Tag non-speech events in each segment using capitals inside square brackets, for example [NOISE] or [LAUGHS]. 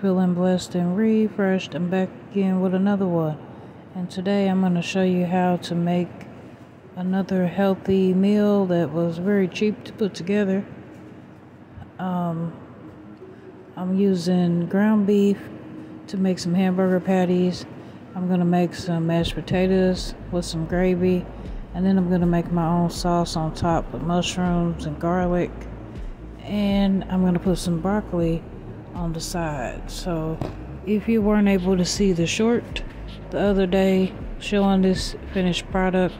Feeling blessed and refreshed. I'm back again with another one. And today I'm going to show you how to make another healthy meal that was very cheap to put together. Um, I'm using ground beef to make some hamburger patties. I'm going to make some mashed potatoes with some gravy. And then I'm going to make my own sauce on top with mushrooms and garlic. And I'm going to put some broccoli on the side. So if you weren't able to see the short the other day showing this finished product,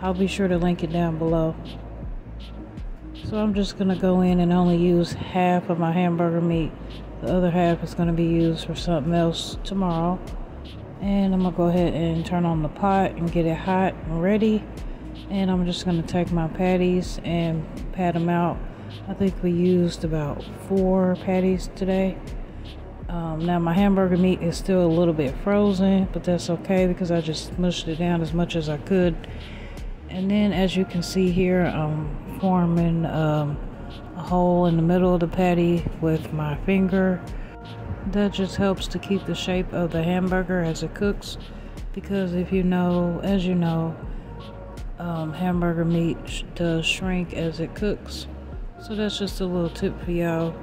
I'll be sure to link it down below. So I'm just going to go in and only use half of my hamburger meat. The other half is going to be used for something else tomorrow. And I'm going to go ahead and turn on the pot and get it hot and ready. And I'm just going to take my patties and pat them out. I think we used about four patties today. Um, now my hamburger meat is still a little bit frozen, but that's okay because I just mushed it down as much as I could. And then as you can see here I'm forming um, a hole in the middle of the patty with my finger. That just helps to keep the shape of the hamburger as it cooks because if you know as you know um, hamburger meat does shrink as it cooks so that's just a little tip for y'all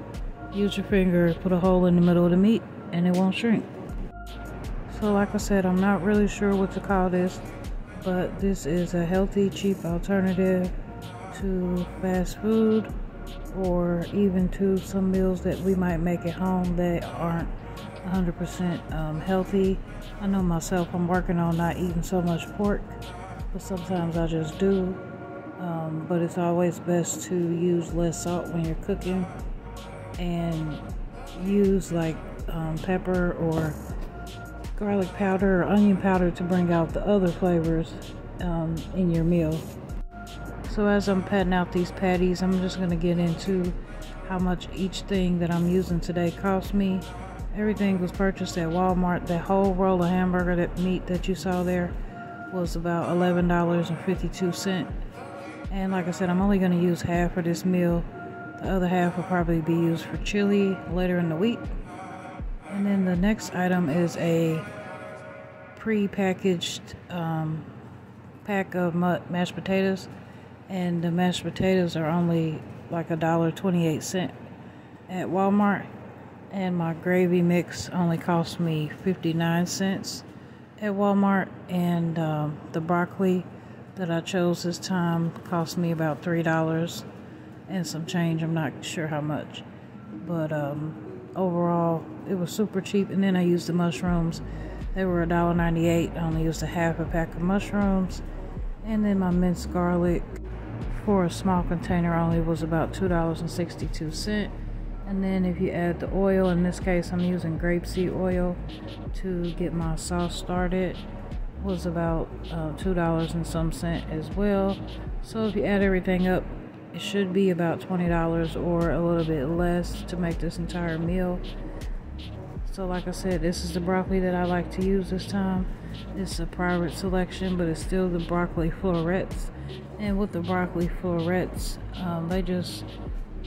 use your finger put a hole in the middle of the meat and it won't shrink so like I said I'm not really sure what to call this but this is a healthy, cheap alternative to fast food or even to some meals that we might make at home that aren't 100% um, healthy. I know myself, I'm working on not eating so much pork, but sometimes I just do. Um, but it's always best to use less salt when you're cooking and use like um, pepper or garlic powder or onion powder to bring out the other flavors um, in your meal. So as I'm patting out these patties, I'm just going to get into how much each thing that I'm using today cost me. Everything was purchased at Walmart. That whole roll of hamburger that meat that you saw there was about $11.52. And like I said, I'm only going to use half for this meal. The other half will probably be used for chili later in the week. And then the next item is a pre-packaged um, pack of mashed potatoes. And the mashed potatoes are only like a dollar 28 cent at Walmart. And my gravy mix only cost me 59 cents at Walmart. And um, the broccoli that I chose this time cost me about $3 and some change. I'm not sure how much. But um, overall it was super cheap. And then I used the mushrooms. They were $1.98 I only used a half a pack of mushrooms. And then my minced garlic for a small container only was about $2.62 and then if you add the oil in this case I'm using grapeseed oil to get my sauce started was about uh, two dollars and some cent as well so if you add everything up it should be about $20 or a little bit less to make this entire meal. So like I said, this is the broccoli that I like to use this time. It's a private selection, but it's still the broccoli florets. And with the broccoli florets, um, they just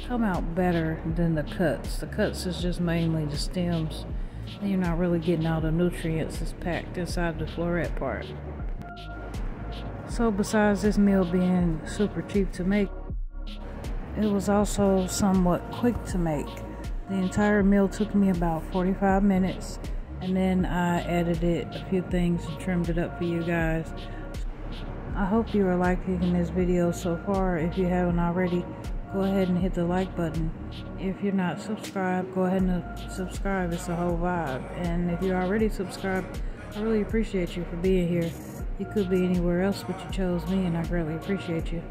come out better than the cuts. The cuts is just mainly the stems. You're not really getting all the nutrients that's packed inside the floret part. So besides this meal being super cheap to make, it was also somewhat quick to make. The entire meal took me about 45 minutes, and then I edited a few things and trimmed it up for you guys. I hope you are liking this video so far. If you haven't already, go ahead and hit the like button. If you're not subscribed, go ahead and subscribe. It's a whole vibe. And if you're already subscribed, I really appreciate you for being here. You could be anywhere else, but you chose me, and I greatly appreciate you.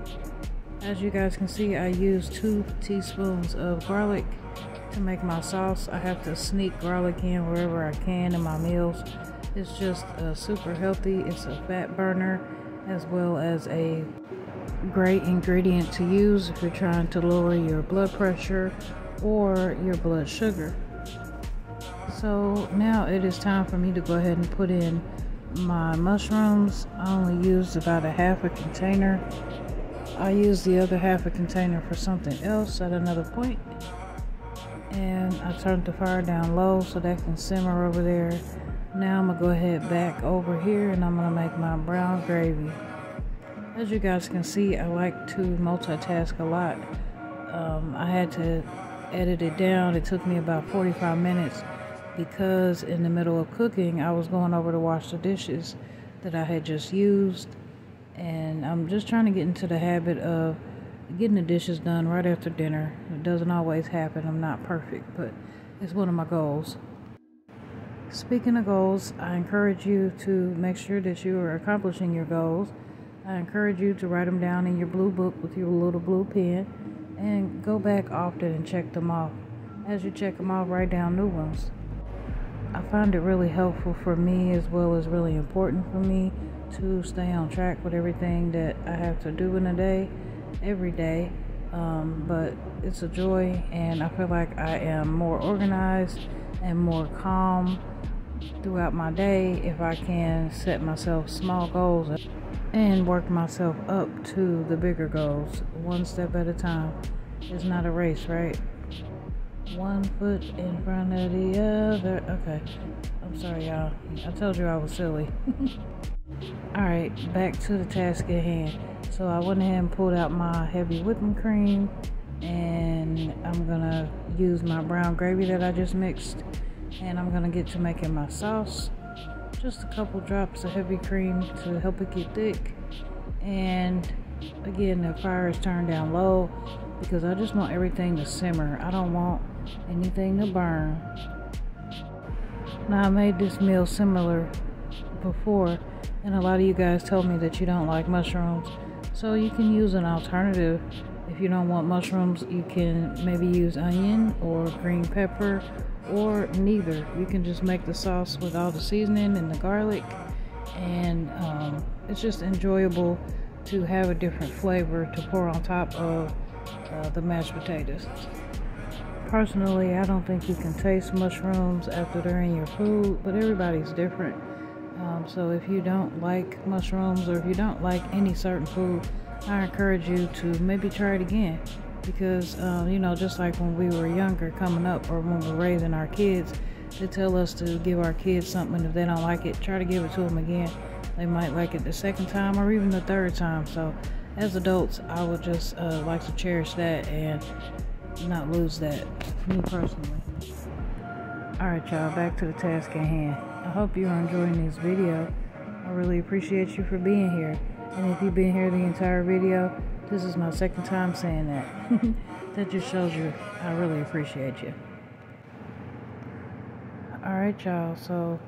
As you guys can see, I use two teaspoons of garlic to make my sauce. I have to sneak garlic in wherever I can in my meals. It's just uh, super healthy. It's a fat burner as well as a great ingredient to use if you're trying to lower your blood pressure or your blood sugar. So now it is time for me to go ahead and put in my mushrooms. I only used about a half a container I use the other half a container for something else at another point. And I turned the fire down low so that can simmer over there. Now I'm gonna go ahead back over here and I'm gonna make my brown gravy. As you guys can see, I like to multitask a lot. Um, I had to edit it down. It took me about 45 minutes because in the middle of cooking, I was going over to wash the dishes that I had just used. And I'm just trying to get into the habit of getting the dishes done right after dinner. It doesn't always happen. I'm not perfect, but it's one of my goals. Speaking of goals, I encourage you to make sure that you are accomplishing your goals. I encourage you to write them down in your blue book with your little blue pen and go back often and check them off. As you check them off, write down new ones. I find it really helpful for me as well as really important for me to stay on track with everything that I have to do in a day, every day. Um, but it's a joy, and I feel like I am more organized and more calm throughout my day if I can set myself small goals and work myself up to the bigger goals one step at a time. It's not a race, right? one foot in front of the other. Okay. I'm sorry, y'all. I told you I was silly. [LAUGHS] Alright, back to the task at hand. So I went ahead and pulled out my heavy whipping cream and I'm gonna use my brown gravy that I just mixed and I'm gonna get to making my sauce. Just a couple drops of heavy cream to help it get thick. And again, the fire is turned down low because I just want everything to simmer. I don't want anything to burn. Now I made this meal similar before and a lot of you guys told me that you don't like mushrooms. So you can use an alternative. If you don't want mushrooms, you can maybe use onion or green pepper or neither. You can just make the sauce with all the seasoning and the garlic and um, it's just enjoyable to have a different flavor to pour on top of uh, the mashed potatoes. Personally, I don't think you can taste mushrooms after they're in your food, but everybody's different. Um, so if you don't like mushrooms or if you don't like any certain food, I encourage you to maybe try it again. Because, uh, you know, just like when we were younger coming up or when we're raising our kids, they tell us to give our kids something. If they don't like it, try to give it to them again. They might like it the second time or even the third time. So as adults, I would just uh, like to cherish that and not lose that, me personally. Alright y'all, back to the task at hand. I hope you're enjoying this video. I really appreciate you for being here. And if you've been here the entire video, this is my second time saying that. [LAUGHS] that just shows you I really appreciate you. Alright y'all, so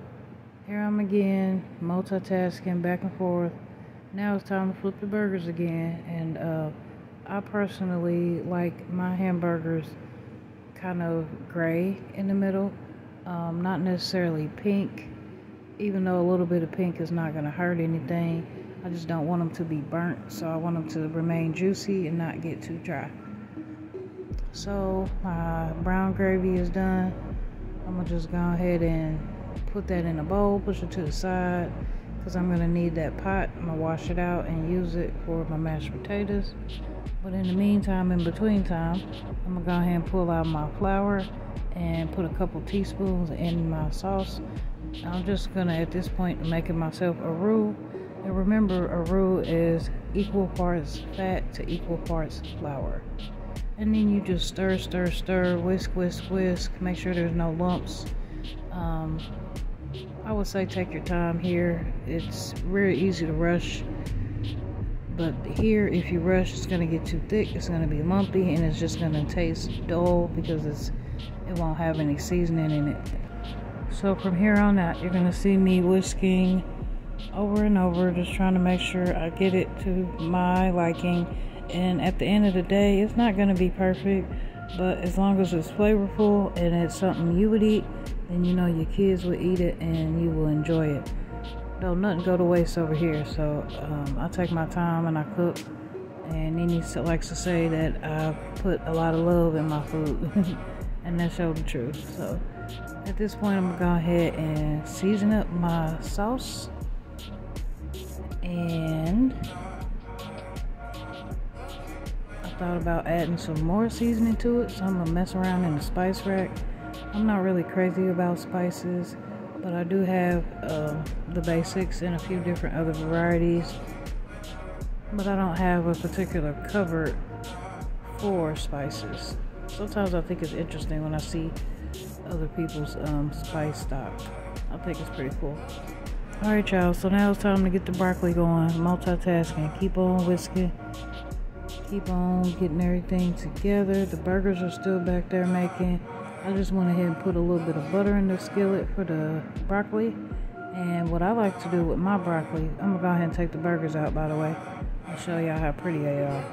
here I'm again, multitasking back and forth. Now it's time to flip the burgers again and uh I personally like my hamburgers kind of gray in the middle, um, not necessarily pink, even though a little bit of pink is not going to hurt anything. I just don't want them to be burnt, so I want them to remain juicy and not get too dry. So my brown gravy is done. I'm gonna just go ahead and put that in a bowl, push it to the side, because I'm gonna need that pot. I'm gonna wash it out and use it for my mashed potatoes. But in the meantime, in between time, I'm gonna go ahead and pull out my flour and put a couple teaspoons in my sauce. I'm just gonna, at this point, making myself a roux. Remember, a roux is equal parts fat to equal parts flour. And then you just stir, stir, stir, whisk, whisk, whisk. Make sure there's no lumps. Um, I would say take your time here. It's very easy to rush but here, if you rush, it's gonna get too thick. It's gonna be lumpy, and it's just gonna taste dull because it's it won't have any seasoning in it. So from here on out, you're gonna see me whisking over and over, just trying to make sure I get it to my liking. And at the end of the day, it's not gonna be perfect, but as long as it's flavorful and it's something you would eat, then you know your kids will eat it and you will enjoy it don't nothing go to waste over here. So um, I take my time and I cook. And Nene likes to say that I put a lot of love in my food, [LAUGHS] and that's shows the truth. So at this point, I'm gonna go ahead and season up my sauce, and I thought about adding some more seasoning to it, so I'm gonna mess around in the spice rack. I'm not really crazy about spices, but I do have uh, the basics and a few different other varieties. But I don't have a particular cupboard for spices. Sometimes I think it's interesting when I see other people's um, spice stock. I think it's pretty cool. Alright, y'all, so now it's time to get the broccoli going. Multitasking. Keep on whisking. Keep on getting everything together. The burgers are still back there making. I just went ahead and put a little bit of butter in the skillet for the broccoli. And what I like to do with my broccoli, I'm gonna go ahead and take the burgers out by the way. I'll show y'all how pretty they are.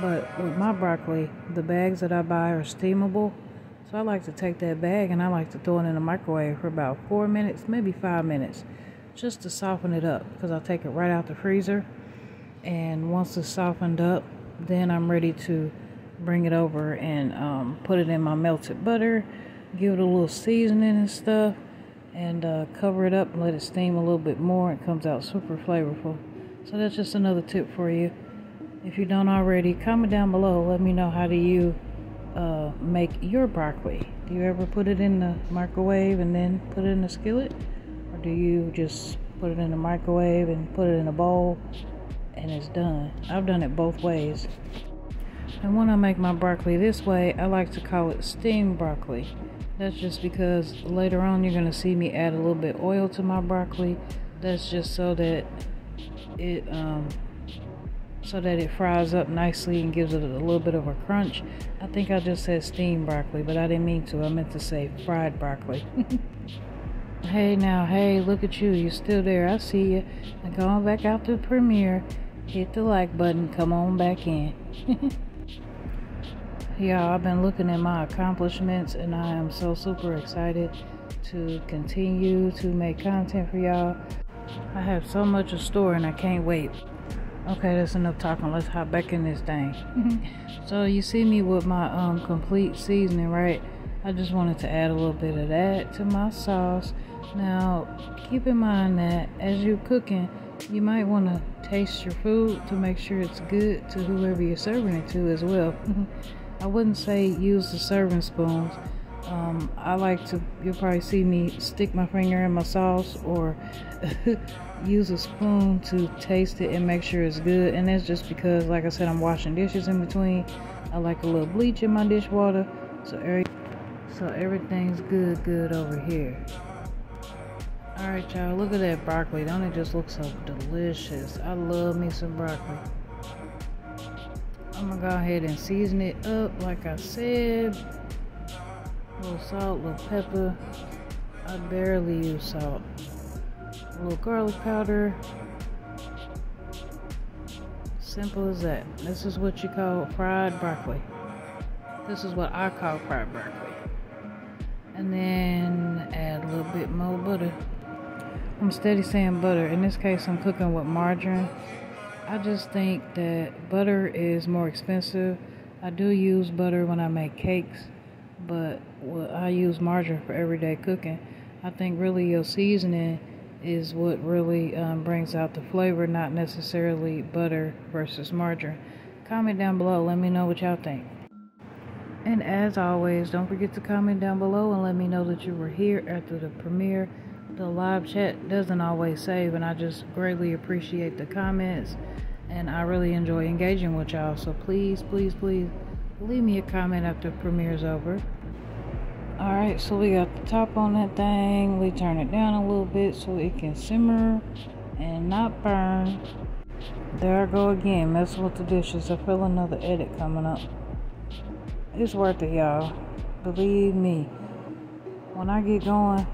But with my broccoli, the bags that I buy are steamable. So I like to take that bag and I like to throw it in the microwave for about four minutes, maybe five minutes just to soften it up because I'll take it right out the freezer. And once it's softened up, then I'm ready to bring it over and um, put it in my melted butter, give it a little seasoning and stuff, and uh, cover it up and let it steam a little bit more. It comes out super flavorful. So that's just another tip for you. If you don't already, comment down below. Let me know how do you uh, make your broccoli. Do you ever put it in the microwave and then put it in the skillet? Do you just put it in the microwave and put it in a bowl and it's done? I've done it both ways. And when I make my broccoli this way, I like to call it steamed broccoli. That's just because later on you're going to see me add a little bit oil to my broccoli. That's just so that it um, so that it fries up nicely and gives it a little bit of a crunch. I think I just said steamed broccoli, but I didn't mean to. I meant to say fried broccoli. [LAUGHS] Hey now, hey, look at you. You're still there. I see you. Now go on back out to the premiere. Hit the like button. Come on back in. [LAUGHS] Y'all, I've been looking at my accomplishments and I am so super excited to continue to make content for y'all. I have so much to store and I can't wait. Okay, that's enough talking. Let's hop back in this thing. [LAUGHS] so you see me with my um complete seasoning, right? I just wanted to add a little bit of that to my sauce. Now, keep in mind that as you're cooking, you might want to taste your food to make sure it's good to whoever you're serving it to as well. [LAUGHS] I wouldn't say use the serving spoons. Um, I like to, you'll probably see me stick my finger in my sauce or [LAUGHS] use a spoon to taste it and make sure it's good. And that's just because, like I said, I'm washing dishes in between. I like a little bleach in my dishwater. So, so everything's good, good over here. Alright y'all, look at that broccoli. Don't it just look so delicious? I love me some broccoli. I'm gonna go ahead and season it up like I said. A little salt, a little pepper. I barely use salt. A little garlic powder. Simple as that. This is what you call fried broccoli. This is what I call fried broccoli. And then add a little bit more butter. I'm steady saying butter. In this case, I'm cooking with margarine. I just think that butter is more expensive. I do use butter when I make cakes, but I use margarine for everyday cooking. I think really your seasoning is what really um, brings out the flavor, not necessarily butter versus margarine. Comment down below. Let me know what y'all think. And as always, don't forget to comment down below and let me know that you were here after the premiere. The live chat doesn't always save and I just greatly appreciate the comments. And I really enjoy engaging with y'all so please please please leave me a comment after premiere's over. Alright so we got the top on that thing. We turn it down a little bit so it can simmer and not burn. There I go again messing with the dishes. I feel another edit coming up it's worth it y'all believe me when I get going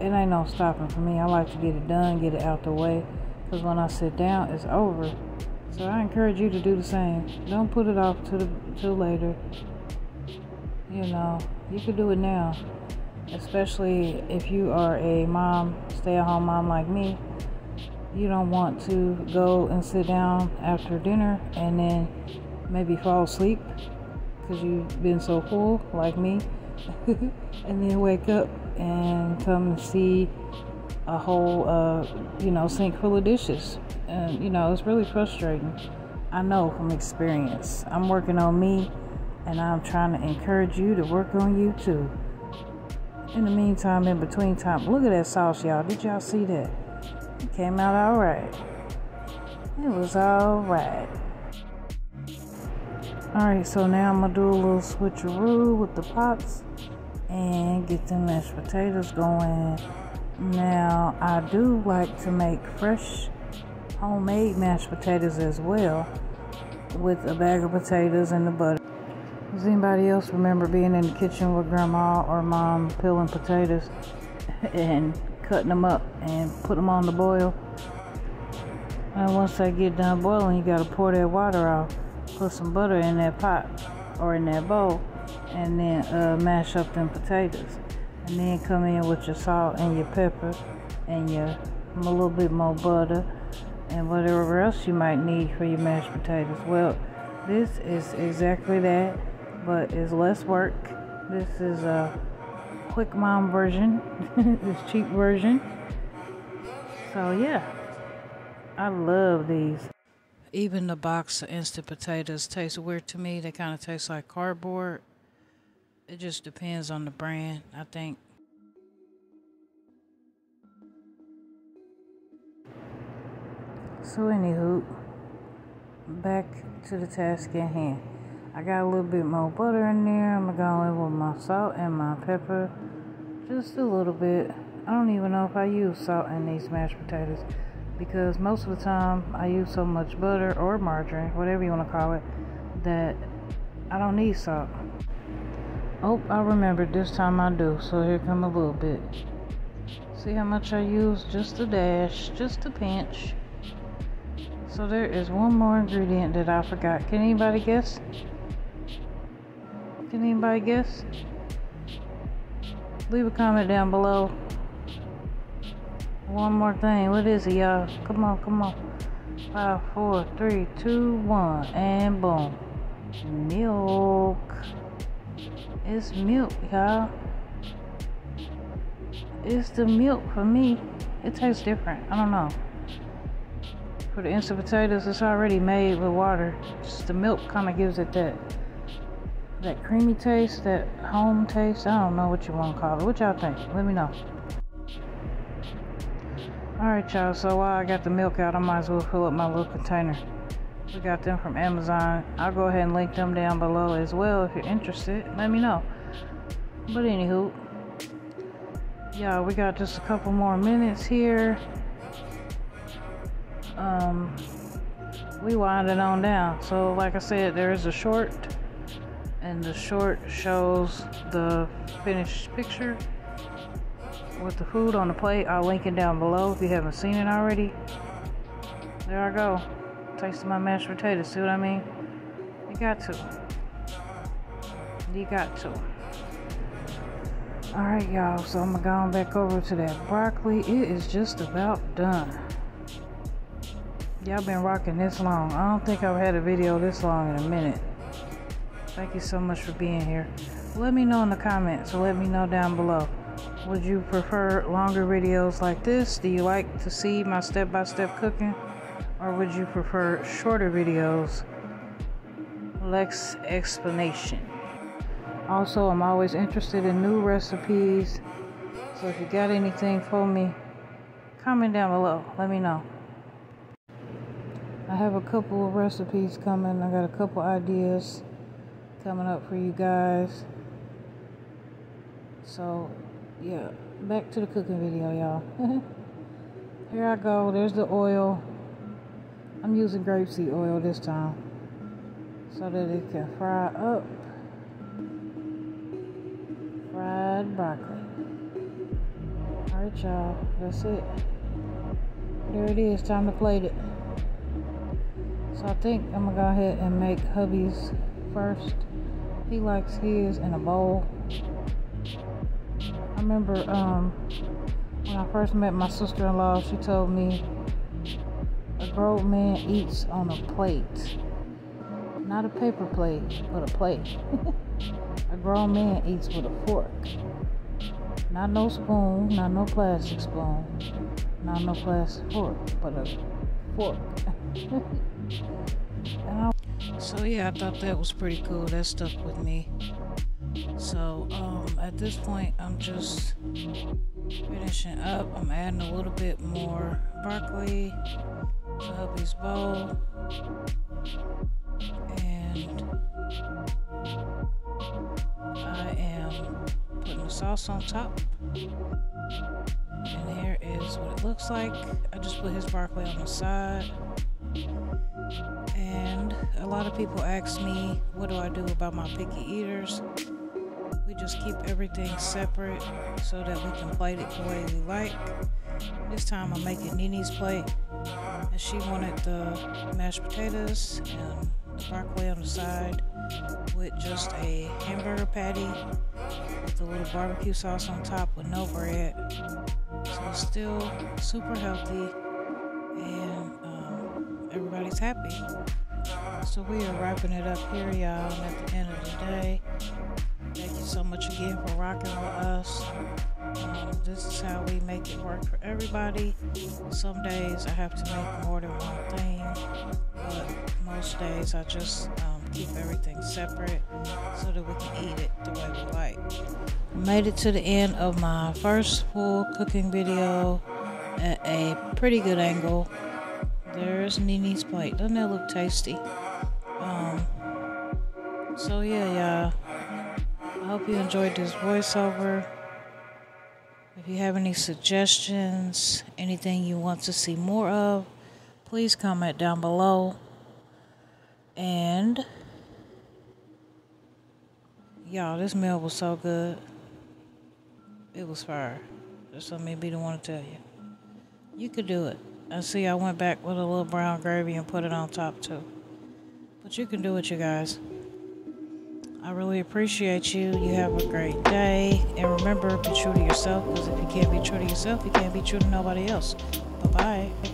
it ain't no stopping for me. I like to get it done, get it out the way. Because when I sit down, it's over. So I encourage you to do the same. Don't put it off to the till later. You know, you could do it now. Especially if you are a mom, stay-at-home mom like me. You don't want to go and sit down after dinner and then maybe fall asleep because you've been so full like me [LAUGHS] and then wake up and come and see a whole, uh, you know, sink full of dishes. And, you know, it's really frustrating. I know from experience. I'm working on me and I'm trying to encourage you to work on you too. In the meantime, in between time, look at that sauce, y'all. Did y'all see that? It came out all right. It was all right. All right, so now I'm gonna do a little switcheroo with the pots and get the mashed potatoes going. Now, I do like to make fresh homemade mashed potatoes as well with a bag of potatoes and the butter. Does anybody else remember being in the kitchen with grandma or mom peeling potatoes [LAUGHS] and cutting them up and put them on the boil? And once they get done boiling, you got to pour that water off, put some butter in that pot or in that bowl, and then uh, mash up them potatoes. And then come in with your salt and your pepper and your a little bit more butter and whatever else you might need for your mashed potatoes. Well, this is exactly that, but it's less work. This is a quick mom version, [LAUGHS] this cheap version. So yeah, I love these. Even the box of instant potatoes taste weird to me. They kind of taste like cardboard. It just depends on the brand, I think. So anywho, back to the task at hand. I got a little bit more butter in there. I'm gonna go in with my salt and my pepper. Just a little bit. I don't even know if I use salt in these mashed potatoes because most of the time I use so much butter or margarine, whatever you want to call it, that I don't need salt. Oh, I remembered this time I do, so here come a little bit. See how much I use? Just a dash, just a pinch. So there is one more ingredient that I forgot. Can anybody guess? Can anybody guess? Leave a comment down below. One more thing. What is it, y'all? Come on, come on. Five, four, three, two, one, and boom. Milk. It's milk, y'all. It's the milk for me. It tastes different. I don't know. For the instant potatoes, it's already made with water. Just the milk kind of gives it that that creamy taste, that home taste. I don't know what you want to call it. What y'all think? Let me know. Alright, y'all. So while I got the milk out, I might as well fill up my little container. We got them from Amazon. I'll go ahead and link them down below as well if you're interested. Let me know. But anywho, yeah, we got just a couple more minutes here. Um, we winding on down. So, like I said, there is a short, and the short shows the finished picture with the food on the plate. I'll link it down below if you haven't seen it already. There I go. Tasting my mashed potatoes. See what I mean? You got to. You got to. Alright, y'all. So I'm going back over to that broccoli. It is just about done. Y'all been rocking this long. I don't think I've had a video this long in a minute. Thank you so much for being here. Let me know in the comments. So let me know down below. Would you prefer longer videos like this? Do you like to see my step-by-step -step cooking? Or would you prefer shorter videos? Less explanation. Also, I'm always interested in new recipes. So if you got anything for me, comment down below. Let me know. I have a couple of recipes coming. I got a couple ideas coming up for you guys. So, yeah, back to the cooking video, y'all. [LAUGHS] Here I go. There's the oil. I'm using grapeseed oil this time so that it can fry up fried broccoli. Alright, y'all. That's it. There it is. Time to plate it. So I think I'm gonna go ahead and make hubby's first. He likes his in a bowl. I remember um, when I first met my sister-in-law, she told me a grown man eats on a plate. Not a paper plate, but a plate. [LAUGHS] a grown man eats with a fork. Not no spoon, not no plastic spoon, not no plastic fork, but a fork. [LAUGHS] So yeah, I thought that was pretty cool. That stuck with me. So um, at this point, I'm just finishing up. I'm adding a little bit more broccoli to hubby's bowl. And I am putting the sauce on top. And here is what it looks like. I just put his broccoli on the side. And a lot of people ask me, what do I do about my picky eaters? Just keep everything separate so that we can plate it the way we like. This time I'm making Nini's plate. And she wanted the mashed potatoes and the broccoli on the side with just a hamburger patty with a little barbecue sauce on top with no bread. So still super healthy and um, everybody's happy. So we are wrapping it up here, y'all. At the end of the day, so much again for rocking with us. Um, this is how we make it work for everybody. Some days I have to make more than one thing, but most days I just um, keep everything separate so that we can eat it the way we like. Made it to the end of my first full cooking video at a pretty good angle. There's Nini's plate. Doesn't that look tasty? Um, so yeah, y'all. I hope you enjoyed this voiceover. If you have any suggestions, anything you want to see more of, please comment down below. And y'all, this meal was so good. It was fire. Just let me be the one to tell you. You could do it. I see I went back with a little brown gravy and put it on top too. But you can do it, you guys. I really appreciate you. You have a great day. And remember, be true to yourself because if you can't be true to yourself, you can't be true to nobody else. Bye bye.